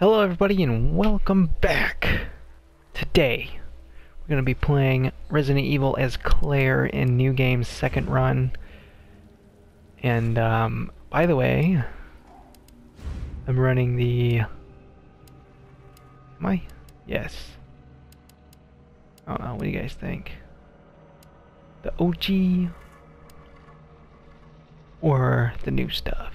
Hello everybody and welcome back! Today, we're going to be playing Resident Evil as Claire in New Game's second run. And, um, by the way, I'm running the... Am I? Yes. I don't know, what do you guys think? The OG or the new stuff?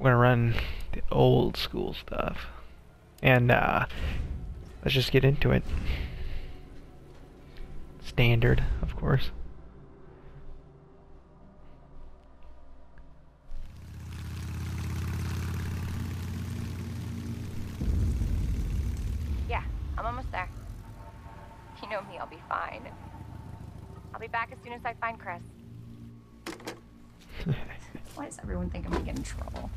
We're gonna run the old school stuff. And uh, let's just get into it. Standard, of course. Yeah, I'm almost there. You know me, I'll be fine. I'll be back as soon as I find Chris. Why does everyone think I'm gonna get in trouble?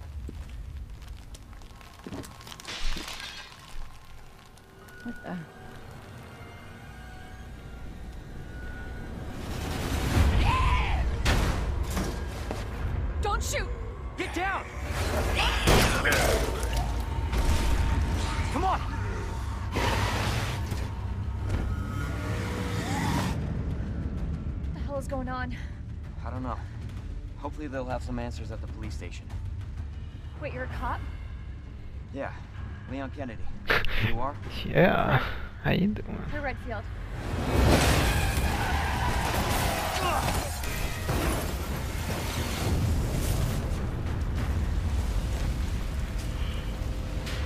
What the? Don't shoot! Get down! Come on! What the hell is going on? I don't know. Hopefully they'll have some answers at the police station. Wait, you're a cop? Yeah, Leon Kennedy. You are? Yeah. How you doing? Claire Redfield.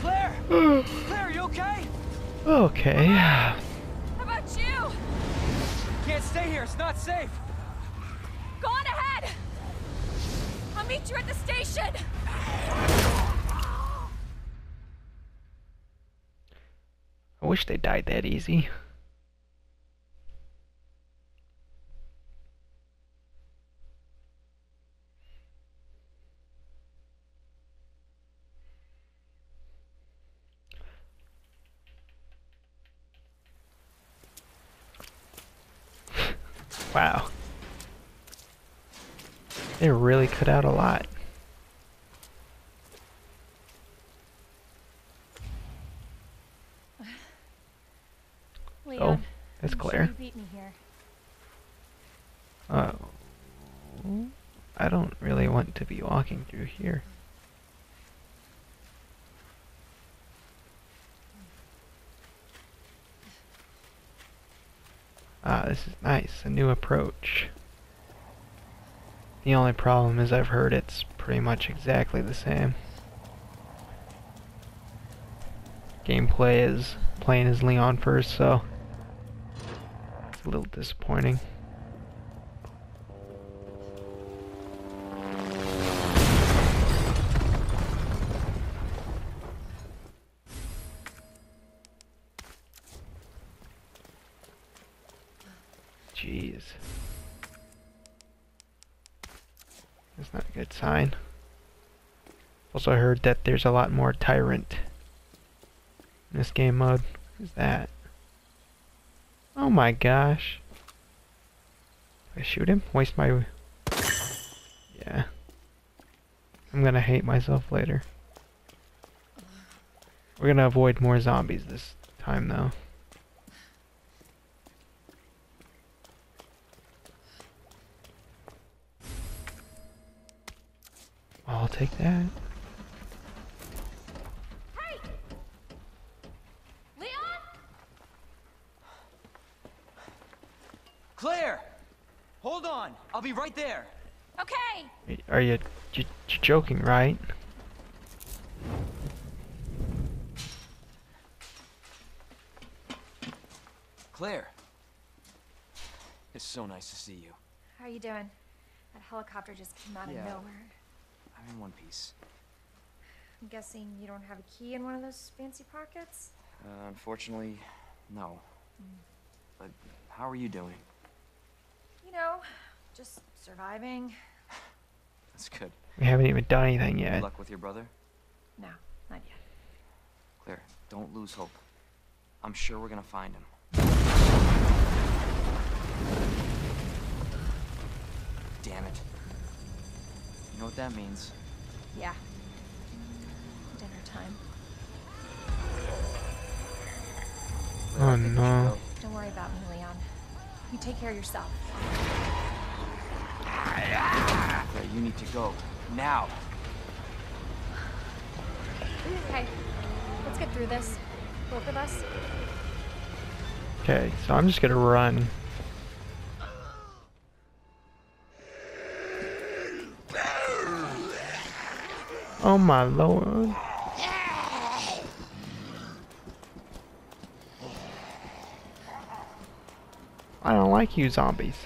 Claire! Claire, you okay? Okay. How about you? Can't stay here, it's not safe! Go on ahead! I'll meet you at the station! I wish they died that easy. wow. They really cut out a lot. Leon, that's I'm sure Claire. you beat me here. Oh. I don't really want to be walking through here. Ah, this is nice. A new approach. The only problem is I've heard it's pretty much exactly the same. Gameplay is playing as Leon first, so it's a little disappointing. Jeez. That's not a good sign. Also heard that there's a lot more Tyrant in this game mode. Is that? Oh my gosh. I shoot him? Waste my... Yeah. I'm gonna hate myself later. We're gonna avoid more zombies this time though. Take that. Hey! Leon? Claire! Hold on, I'll be right there. Okay! Are you, you, you joking, right? Claire! It's so nice to see you. How are you doing? That helicopter just came out Yeah. of nowhere. I'm in one piece. I'm guessing you don't have a key in one of those fancy pockets? Uh, unfortunately, no. But how are you doing? You know, just surviving. That's good. We haven't even done anything Good yet. luck with your brother. No, not yet. Claire, don't lose hope. I'm sure we're gonna find him. damn it. You know what that means. Yeah. Dinner time. Oh, think we should no. Don't worry about me, Leon. You take care of yourself. Claire, you need to go. Now! Okay. Let's get through this. Both of us. Okay, so I'm just gonna run. Oh my lord. I don't like you zombies.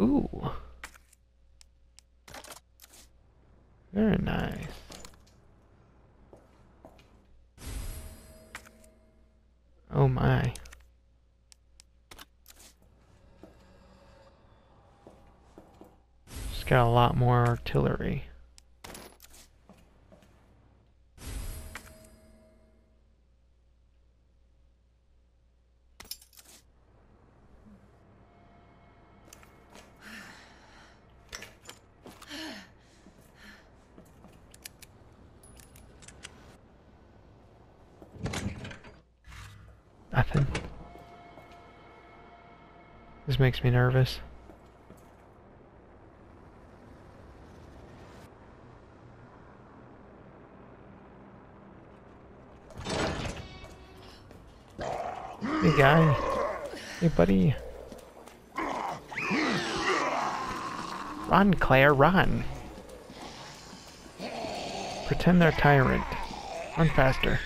Ooh. Very nice. Oh my. Just got a lot more artillery. Nothing. This makes me nervous. Hey guy. Hey buddy. Run, Claire, run. Pretend they're tyrant. Run faster.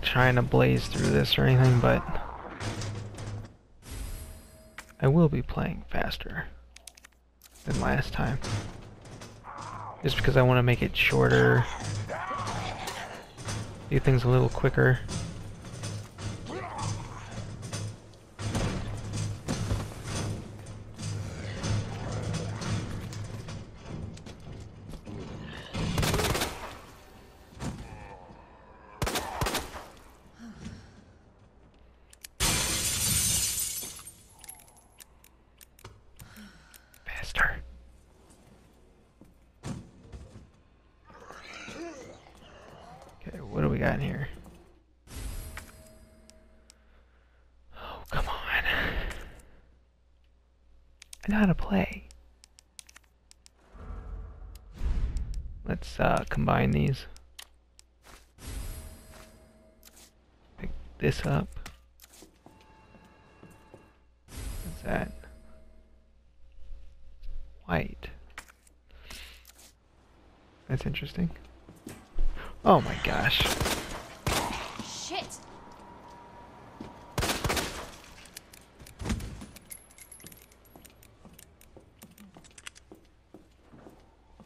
Like trying to blaze through this or anything, but I will be playing faster than last time. Just because I want to make it shorter, do things a little quicker. Let's uh, combine these. Pick this up. What's that? White. That's interesting. Oh my gosh. Shit!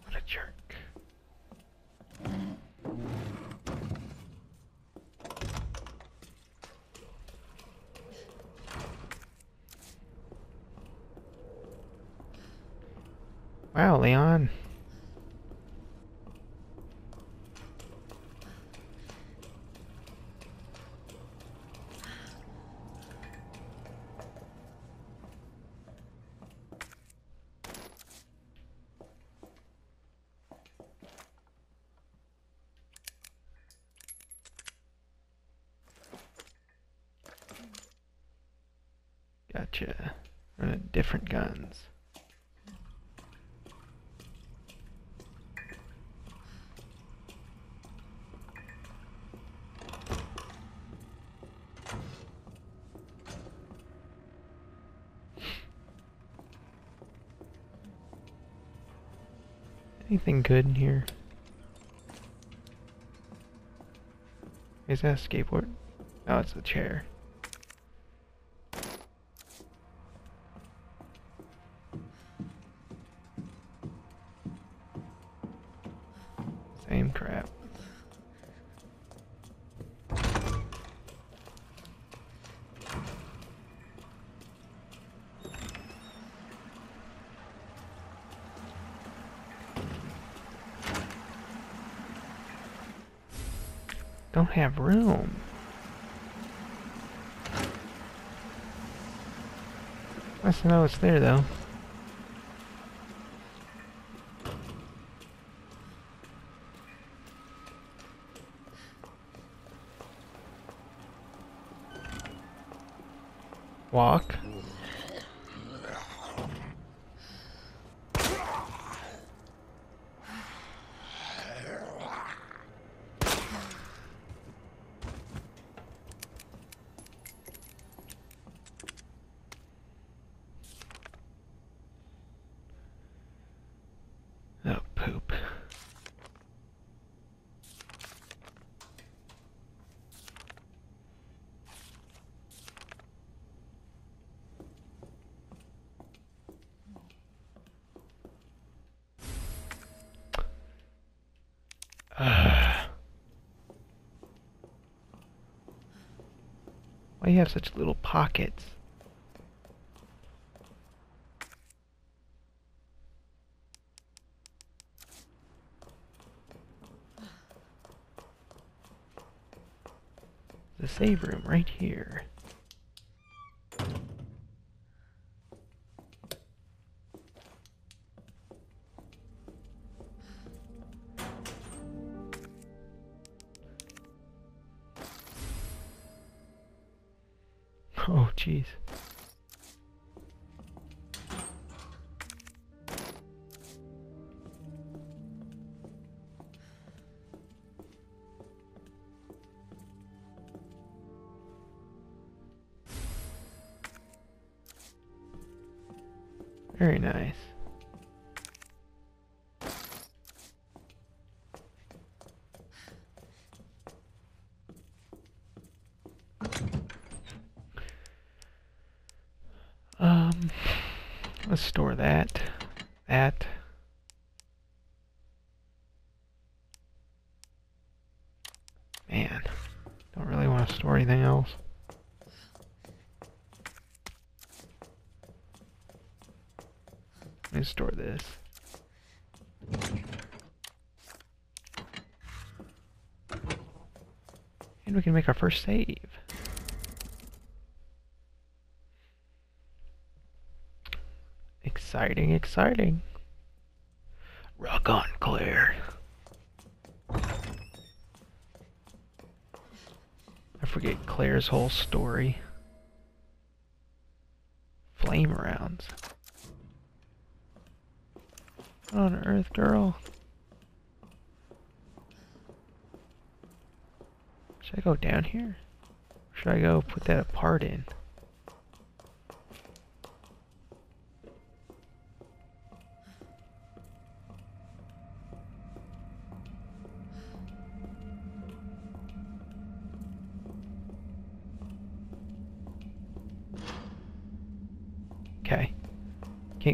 What a jerk. Wow, Leon. Gotcha. Running different guns. Anything good in here? Is that a skateboard? Oh, it's a chair. Same crap. Don't have room. To know it's there though. Walk. Oh, poop. Why do you have such little pockets? The save room right here. Jeez. Very nice. Um, let's store that. That. Man, don't store anything else. Let me store this. And we can make our first save. Exciting, exciting. Rock on, Claire. I forget Claire's whole story. Flame rounds. What on earth, girl? Should I go down here? Or should I go put that apart in?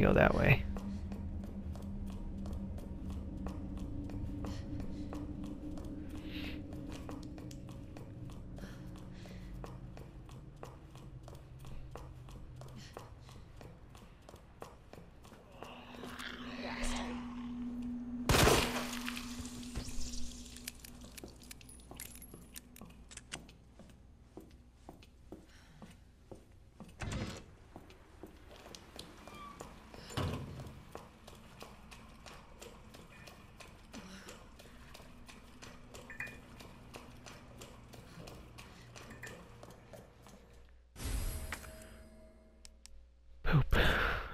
Go that way.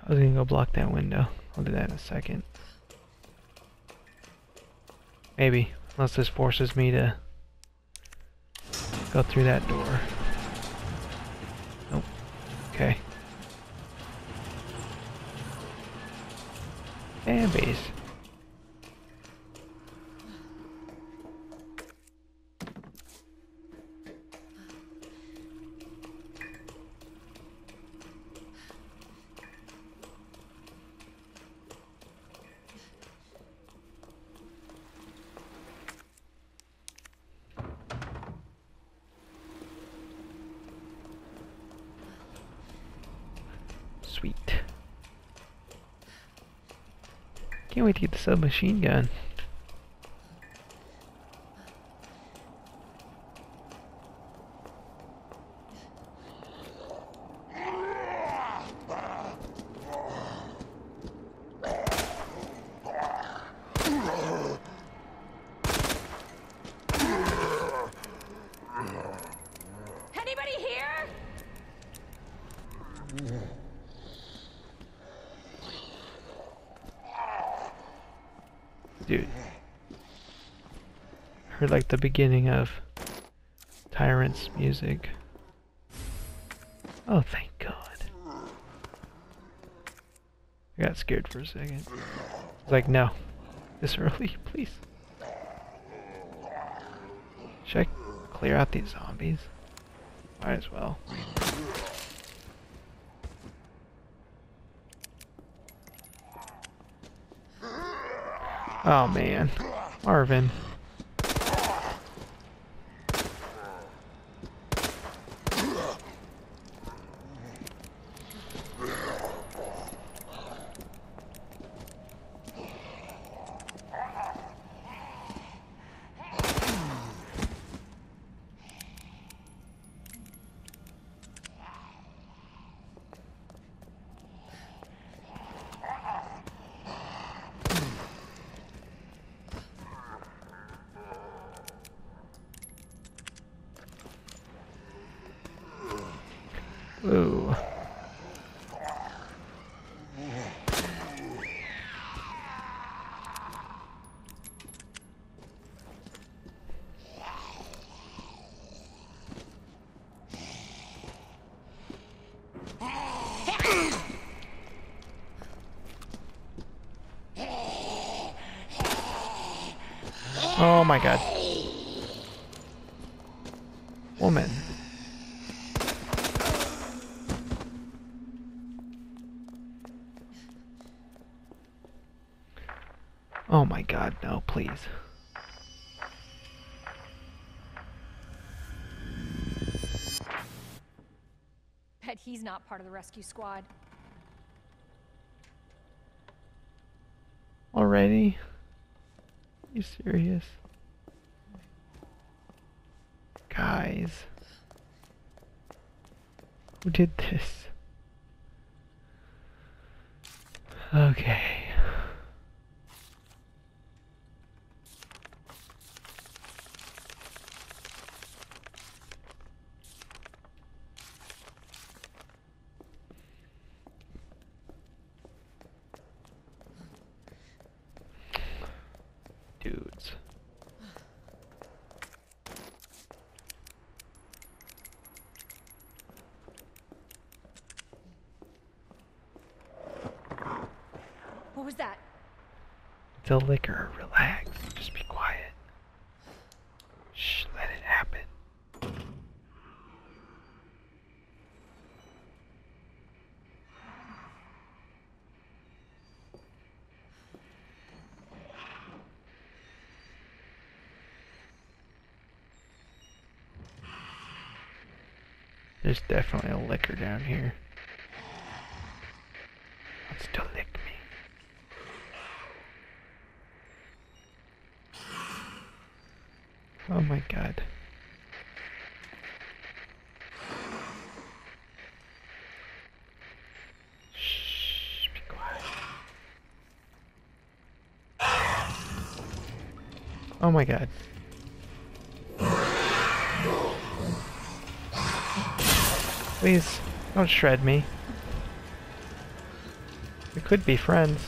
I was gonna go block that window. I'll do that in a second. Maybe. Unless this forces me to go through that door. Nope. Okay. Fan base. Can't wait to get the submachine gun. Anybody here? Dude. Heard like the beginning of Tyrant's music. Oh, thank God. I got scared for a second. I was like, no. This early, please. Should I clear out these zombies? Might as well. Oh man. Marvin. Ooh. Oh my god. He's not part of the rescue squad. Already? you serious? Guys. Who did this? Okay. Dudes. What was that? It's a Licker. Relax. Just be quiet. Shh, let it happen. There's definitely a Licker down here. Wants to lick me. Oh my god. Shh, be quiet. Oh my god. Please, don't shred me. We could be friends.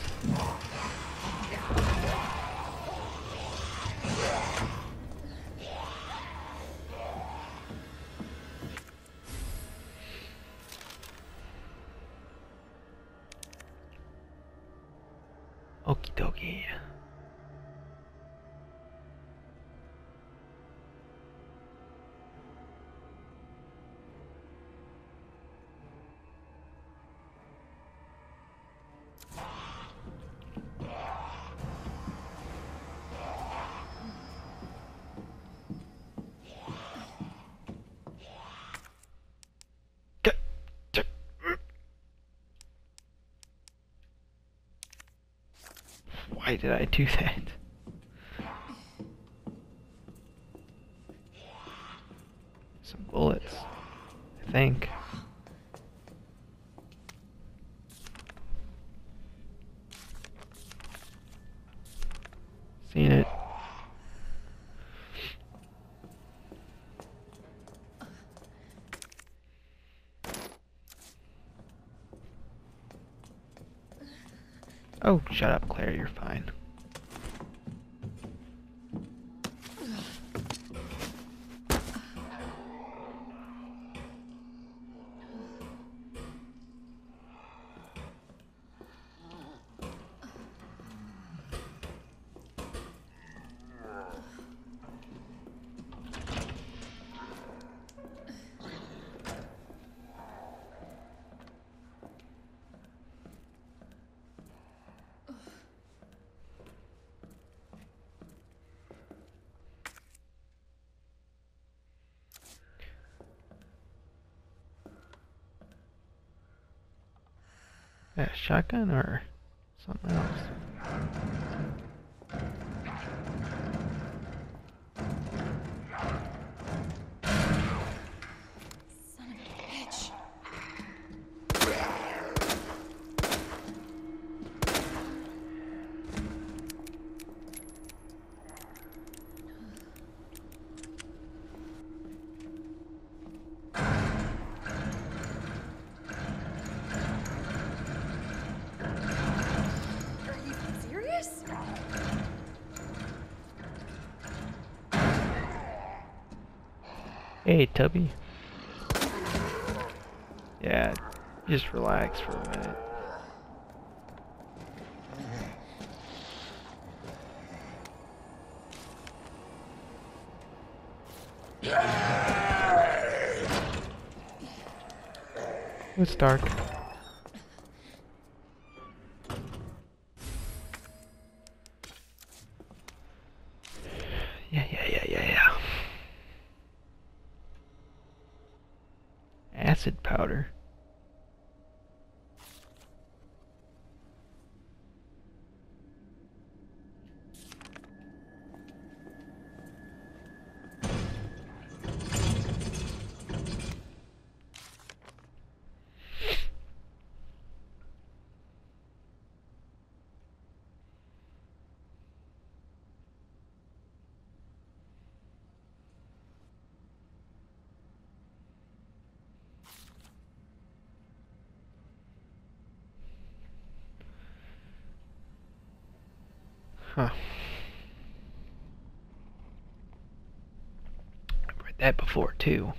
Why did I do that? Some bullets, I think. Seen it. Oh, shut up, Claire, you're fine. A shotgun or something else? Hey, Tubby. Yeah, just relax for a minute. It's dark. Yeah, yeah, yeah, yeah, yeah. Acid powder. Huh. I've read that before too.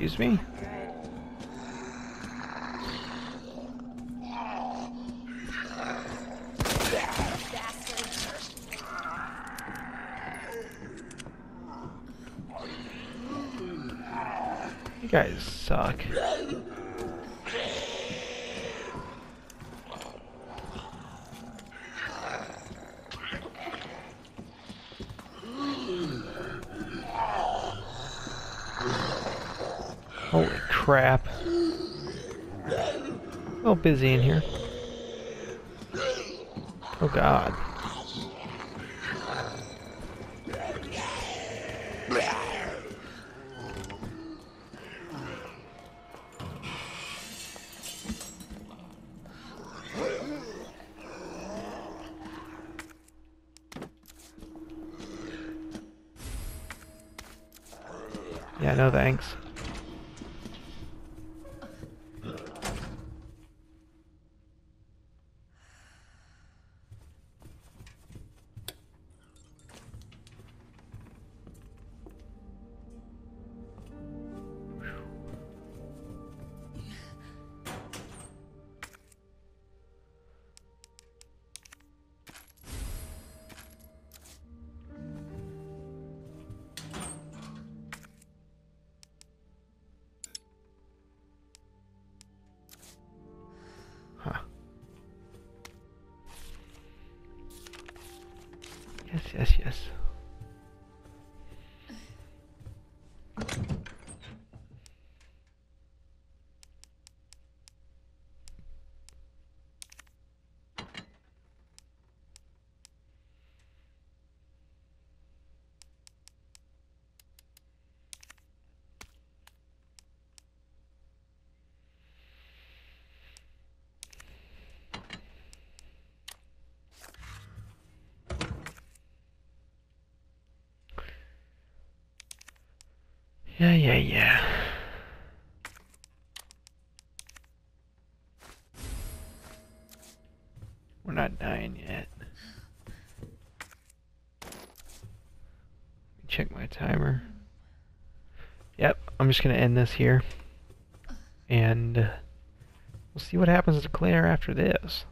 Excuse me? You guys suck. Holy crap. Oh, busy in here. Oh god. Yeah, no thanks. Yeah, yeah, yeah. We're not dying yet. Check my timer. Yep, I'm just gonna end this here. And uh, we'll see what happens to Claire after this.